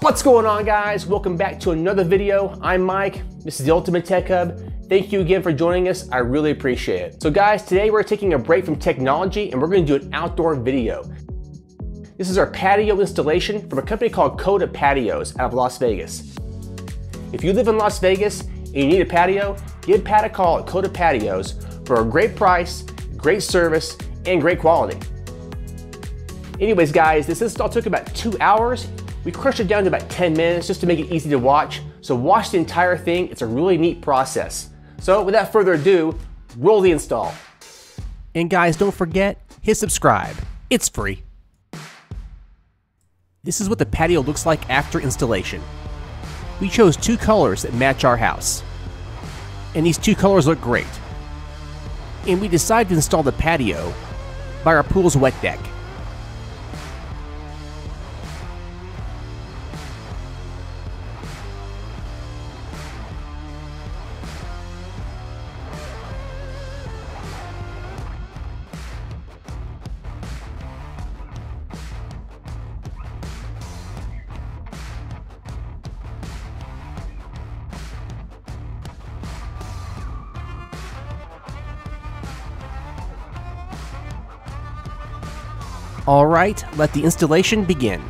What's going on guys? Welcome back to another video. I'm Mike, this is the Ultimate Tech Hub. Thank you again for joining us, I really appreciate it. So guys, today we're taking a break from technology and we're gonna do an outdoor video. This is our patio installation from a company called Koda Patios out of Las Vegas. If you live in Las Vegas and you need a patio, give Pat a call at Koda Patios for a great price, great service, and great quality. Anyways guys, this install took about two hours we crushed it down to about 10 minutes just to make it easy to watch. So watch the entire thing, it's a really neat process. So without further ado, roll the install. And guys, don't forget, hit subscribe. It's free. This is what the patio looks like after installation. We chose two colors that match our house. And these two colors look great. And we decided to install the patio by our pool's wet deck. Alright, let the installation begin.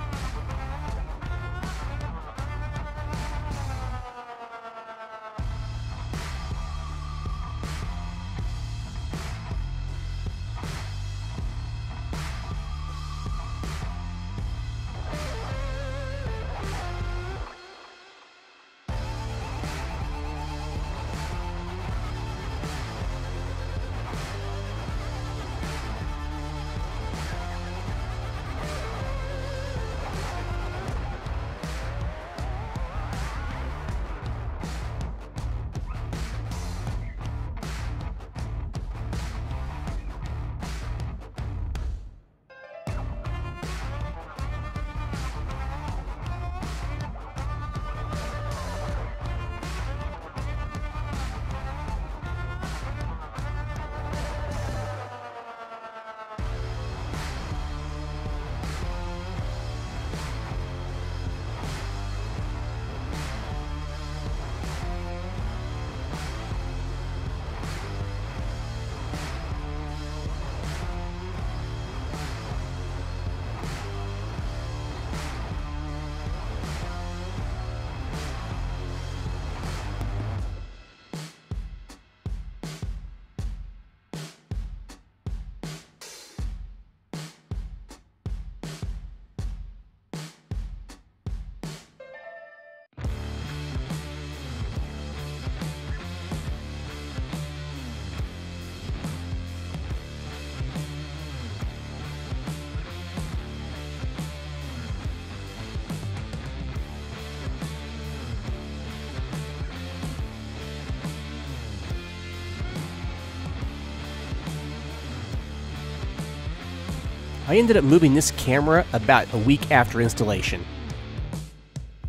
I ended up moving this camera about a week after installation.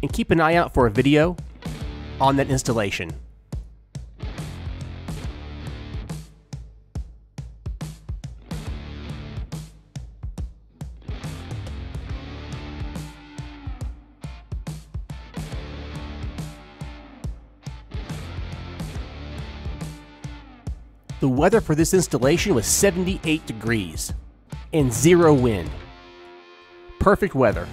And keep an eye out for a video on that installation. The weather for this installation was 78 degrees and zero wind. Perfect weather.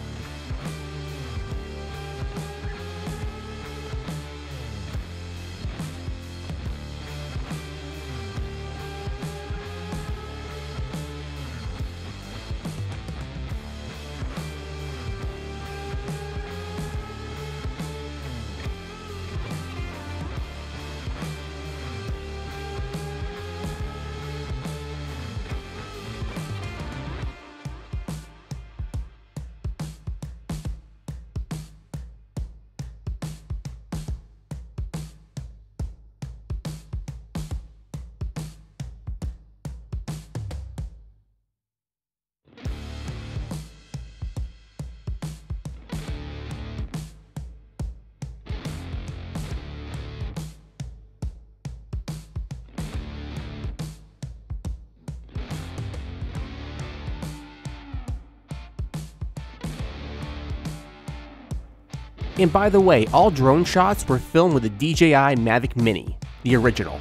And by the way, all drone shots were filmed with the DJI Mavic Mini, the original.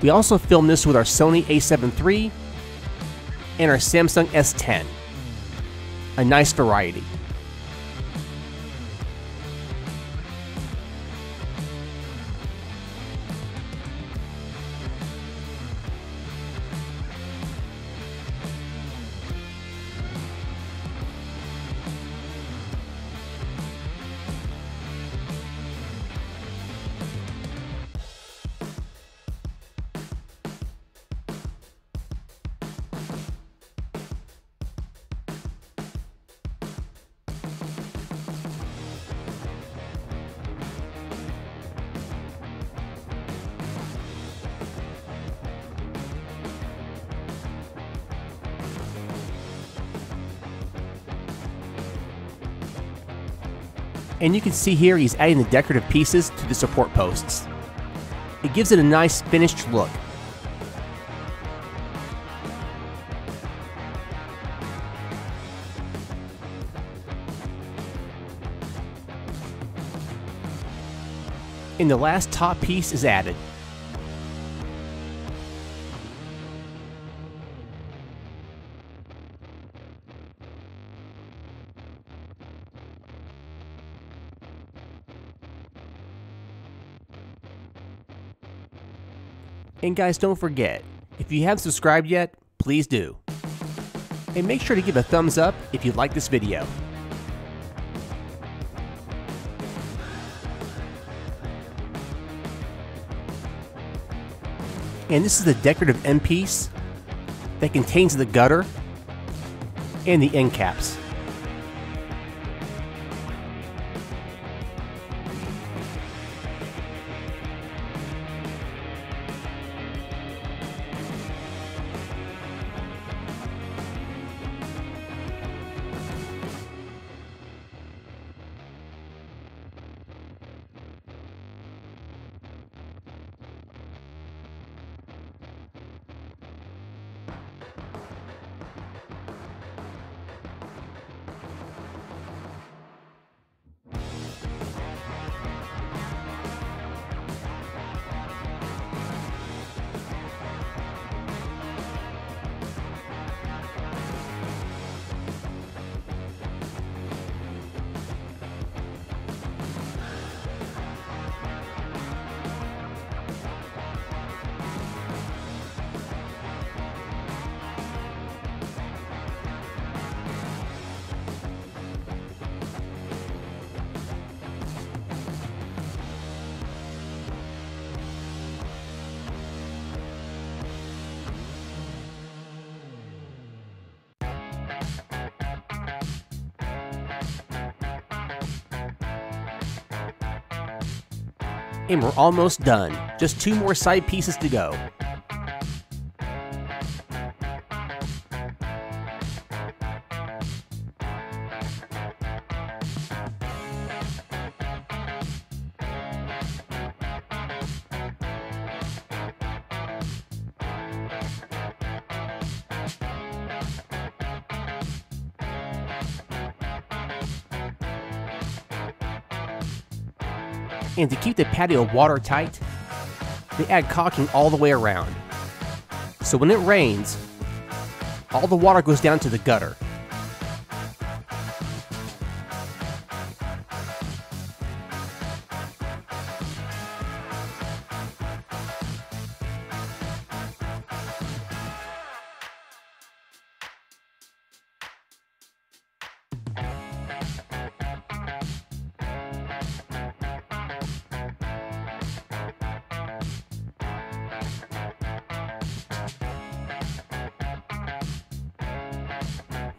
We also filmed this with our Sony a7 III and our Samsung S10. A nice variety. And you can see here he's adding the decorative pieces to the support posts. It gives it a nice finished look. And the last top piece is added. And guys, don't forget, if you haven't subscribed yet, please do. And make sure to give a thumbs up if you like this video. And this is the decorative end piece that contains the gutter and the end caps. And we're almost done. Just two more side pieces to go. And to keep the patio watertight, they add caulking all the way around. So when it rains, all the water goes down to the gutter.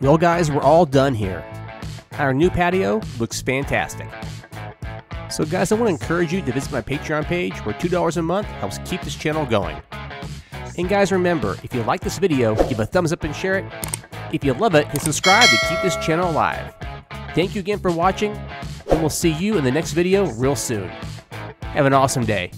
Well, guys, we're all done here. Our new patio looks fantastic. So, guys, I want to encourage you to visit my Patreon page where $2 a month helps keep this channel going. And, guys, remember if you like this video, give a thumbs up and share it. If you love it, hit subscribe to keep this channel alive. Thank you again for watching, and we'll see you in the next video real soon. Have an awesome day.